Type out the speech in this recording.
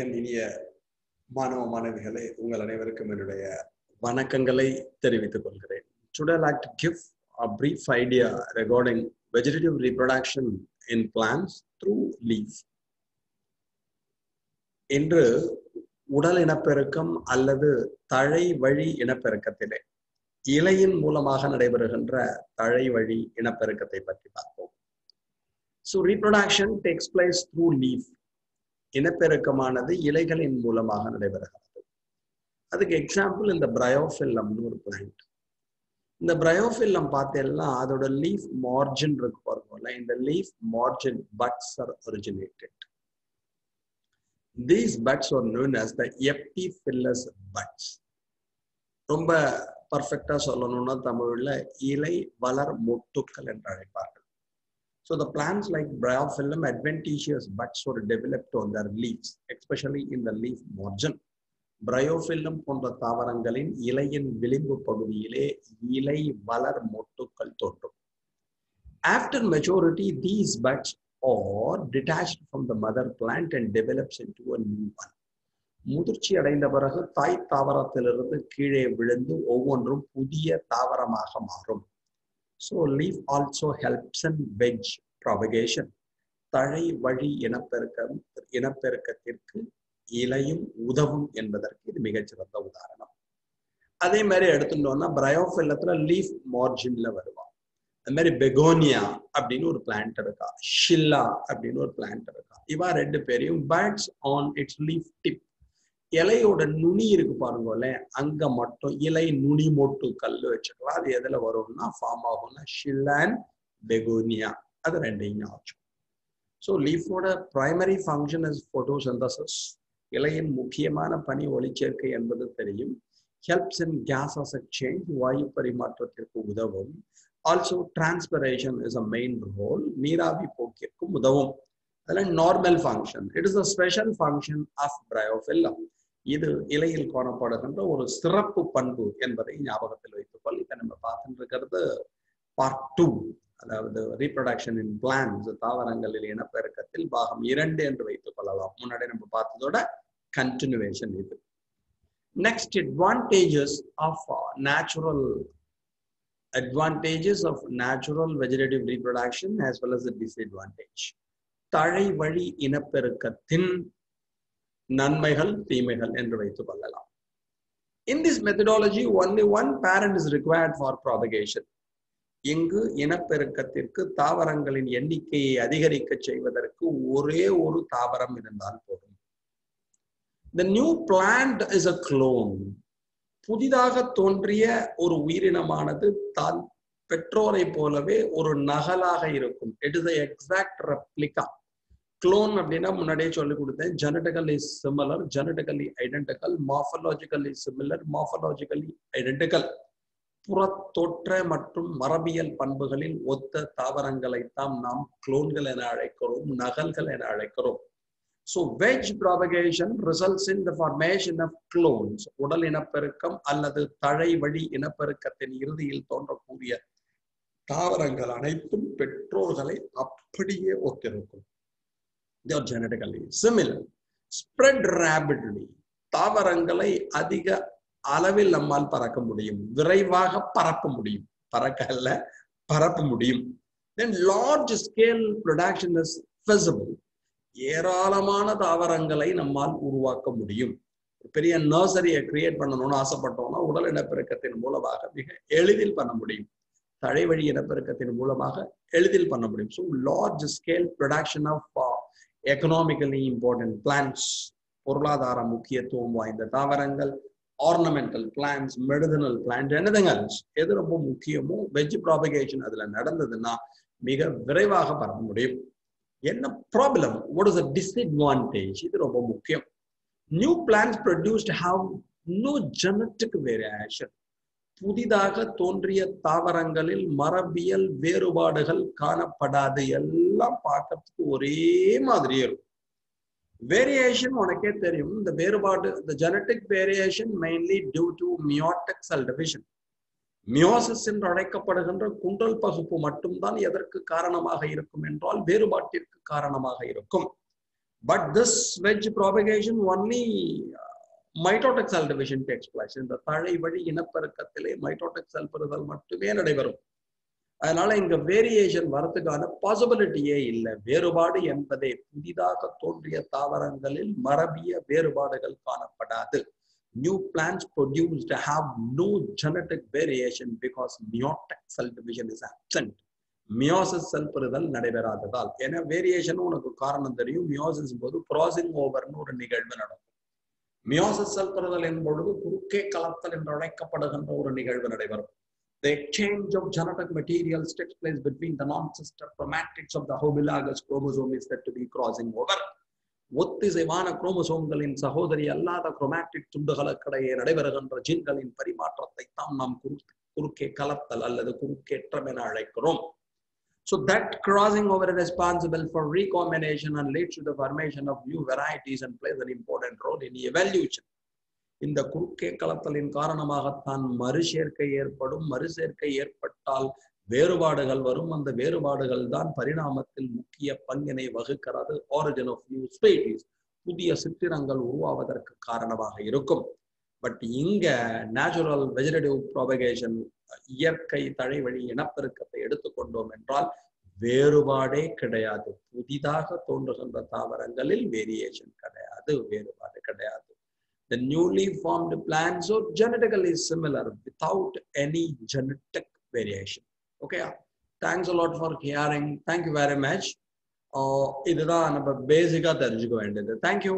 என் இனிய மாணவ மாணவிகளை உங்கள் அனைவருக்கும் என்னுடைய வணக்கங்களை தெரிவித்துக் கொள்கிறேன். Today I'd like to give a brief idea regarding vegetative reproduction in plants through leaf. இன்று உடல் இனப்பெருக்கம் அல்லது தழை வழி இனப்பெருக்கத்திலே இலையின் மூலமாக நடைபெறுகின்ற தழை வழி இனப்பெருக்கத்தை பற்றி பார்ப்போம். So reproduction takes place through leaf இனப்பெருக்கமானது இலைகளின் மூலமாக நடைபெறுகிறது. அதுக்கு எக்ஸாம்பிள் இந்த பிரயோஃபில்லம்னு ஒரு பிளான்ட் இந்த பிரயோஃபில்லம் பார்த்தேன்னா அதோட லீஃப் மார்ஜின் இருக்கு பாருங்கல்ல இந்த leaf margin buds are originated these buds are known as the epiphyllous buds ரொம்ப பர்ஃபெக்டா சொல்லணும்னா தமிழ்ல இலை வளர் மொட்டுக்கள் என்று அழைப்பார்கள். So the plants like bryophyllum adventitious buds were developed on their leaves, especially in the leaf margin. பிரயோஃபில்லம் போன்ற தாவரங்களின் இலையின் விளிம்பு பகுதியிலே இலை வளர் மொட்டுக்கள் தோன்றும். After maturity these buds are detach from the mother plant and develops in to new one முதிர்ச்சி அடைந்த பிறகு தாய் தாவரத்திலிருந்து கீழே விழுந்து ஒவ்வொன்றும் புதிய தாவரமாக மாறும். So leaf also helps and veg propagation தழை வழி இனப்பெருக்கம் இனப்பெருக்கத்திற்கு இலையும் உதவும் என்பதற்கு இது மிகச்சிறந்த உதாரணம். அதே மாதிரி எடுத்துட்டோம்னா பிரயோஃபில்லத்துல லீஃப் மார்ஜின்ல வருவான். அது மாதிரி பெகோனியா அப்படின்னு ஒரு பிளான்ட் இருக்கா? ஷில்லா அப்படின்னு ஒரு பிளான்ட் இருக்கா? இவா ரெண்டு பேரையும் buds on its leaf tip இலையோட நுனி இருக்கு பாருங்கல்ல அங்க மட்டும் இலை நுனி மொட்டு கல் வச்சுக்கலாம். அது எதுல வரும்னா ஃபார்ம் ஆகும்னா ஷில்லான் பெகோனியா அது ரெண்டையும் ஆச்சு ஸோ லீஃபோட பிரைமரி ஃபங்க்ஷன் இஸ் ஃபோட்டோசிந்தசிஸ் இலையின் முக்கியமான பணி ஒளிச்சேர்க்கை என்பது தெரியும். ஹெல்ப்ஸ் இன் கேஸஸ் எக்ஸ்சேஞ்ச் வாயு பரிமாற்றத்திற்கு உதவும். Also transpiration is a main role நீராவி போக்கிற்கும் உதவும். அதெல்லாம் normal function it is a special function of Bryophyllum இது இலையில் காணப்படுகின்ற ஒரு சிறப்பு பண்பு என்பதை ஞாபகத்தில் வைத்துக்கொள். இதை நம்ம பார்த்துட்டு இருக்கிறது பார்ட் டூ அதாவது ரீப்ரொடக்ஷன் இன் பிளான்ஸ் தாவரங்களில் இனப்பெருக்கத்தில் பாகம் இரண்டு என்று வைத்துக் கொள்ளலாம். முன்னாடி நம்ம பார்த்ததோட கண்டினியூவேஷன் இது. Next advantages of natural advantages of natural vegetative reproduction as well as disadvantage தழை வழி இனப்பெருக்கத்தின் நன்மைகள் தீமைகள் என்று வைத்துக் கொள்ளலாம். In this methodology only one parent is required for propagation இங்கு இனப்பெருக்கத்திற்கு தாவரங்களின் எண்ணிக்கையை அதிகரிக்க செய்வதற்கு ஒரே ஒரு தாவரம் இருந்தால் போதும். The new plant is a clone புதிதாக தோன்றிய ஒரு உயிரினமானது தான் பெற்றோரை போலவே ஒரு நகலாக இருக்கும். It is exact replica clone அப்படின்னா முன்னாடியே சொல்லி கொடுத்தேன். Genetically similar genetically identical morphologically similar morphologically identical புறத்தோற்ற மற்றும் மரபியல் பண்புகளில் ஒத்த தாவரங்களைத்தான் நாம் குளோன்கள் என அழைக்கிறோம் நகல்கள் என அழைக்கிறோம். So veg propagation results in the formation of clones உடல் இனப்பெருக்கம் அல்லது தழை வழி இனப்பெருக்கத்தின் இறுதியில் தோன்றக்கூடிய தாவரங்கள் அனைத்தும் பெற்றோர்களை அப்படியே ஒத்திருக்கும். தேர் genetically similar. Spread rapidly. தாவரங்களை அதிக அளவில் நம்மால் பறக்க முடியும். விரைவாக பரப்ப முடியும். பறக்க அல்ல பரப்ப முடியும். Then large scale production is feasible ஏராளமான தாவரங்களை நம்மால் உருவாக்க முடியும். பெரிய நர்சரியை கிரியேட் பண்ணணும்னு ஆசைப்பட்டோம்னா உடல் இனப்பெருக்கத்தின் மூலமாக மிக எளிதில் பண்ண முடியும். தழை வழி இனப்பெருக்கத்தின் மூலமாக எளிதில் பண்ண முடியும். So large scale production of economically important plants பொருளாதார முக்கியத்துவம் வாய்ந்த தாவரங்கள் ஆர்னமெண்டல் பிளான்ஸ் மெடிதனல் பிளான்ட் என்னதுங்க எது ரொம்ப முக்கியமோ வெஜ் ப்ராபிகேஷன் அதுல நடந்ததுன்னா மிக விரைவாக பரப்ப முடியும். என்ன problem what is a disadvantage இது ரொம்ப முக்கியம். New plants produced have no genetic variation புதிதாக தோன்றிய தாவரங்களில் மரபியல் வேறுபாடுகள் காணப்படாது. எல்லாம் பார்க்கறதுக்கு ஒரே மாதிரியே இருக்கும். வேரியேஷன் உனக்கே தெரியும். இந்த வேறுபாடு இந்த genetic variation mainly due to meiotic cell division meiosis என்று அழைக்கப்படுகின்ற குண்டல் பகுப்பு மட்டும்தான் எதற்கு காரணமாக இருக்கும் என்றால் வேறுபாட்டிற்கு காரணமாக இருக்கும். But this veg propagation only mitotic cell division takes place இந்த தழை வழி இனப்பெருக்கத்திலே மைட்டோடெக் செல் பெறுதல் மட்டுமே நடைபெறும். அதனால இங்க வேரியேஷன் வரத்துக்கான பாசிபிலிட்டியே இல்லை. வேறுபாடு என்பதே புதிதாக தோன்றிய தாவரங்களில் மரபிய வேறுபாடுகள் காணப்படாது. New plants produced have no genetic variation because meiotic cell division is absent meiosis cell பெறுதல் நடைபெறாததால். ஏன்னா வேரியேஷன் உனக்கு காரணம் தெரியும். மியோசிஸ் போது கிராசிங் ஓவர்னு ஒரு நிகழ்வு நடக்கும். மியோசல் பெறுதல் என்பொழுது குறுக்கே கலத்தல் என்று அழைக்கப்படுகின்ற ஒரு நிகழ்வு நடைபெறும் The exchange of genetic materials takes place between the non-sister chromatids of the homologous chromosome is said to be crossing over. ஒத்திசைவான குரோமசோம்களின் சகோதரி அல்லாத குரோமேட்டிக் துண்டுகளுக்கிடையே நடைபெறுகின்ற ஜீன்களின் பரிமாற்றத்தை தான் நாம் குறுக்கே கலத்தல் அல்லது குறுக்கேற்றம் என அழைக்கிறோம் So that crossing over is responsible for recombination and leads to the formation of new varieties and plays an important role in evolution. இந்த குறுக்கே கலத்தலின் காரணமாகத்தான் மறுசேர்க்கை ஏற்படும். மறுசேர்க்கை ஏற்பட்டால் வேறுபாடுகள் வரும். அந்த வேறுபாடுகள் தான் பரிணாமத்தில் முக்கிய பங்கினை வகுக்கிறது. ஆரிஜின் ஆஃப் நியூ ஸ்பீடிஸ் புதிய சித்திரங்கள் உருவாவதற்கு காரணமாக இருக்கும். பட் இங்க நேச்சுரல் வெஜிடேட்டிவ் ப்ராபகேஷன் இயற்கை தழைவழி இனப்பெருக்கத்தை எடுத்துக்கொண்டோம் என்றால் வேறுபாடே கிடையாது புதிதாக தோன்றுகின்ற தாவரங்களில் வேரியேஷன் கிடையாது வேறுபாடு கிடையாது The newly formed plants are genetically similar without any genetic variation. Okay. Thanks a lot for hearing. Thank you very much. Uh, இதுதான் நம்ம பேசிக்கா தெரிஞ்சுக்க வேண்டியது தேங்க்யூ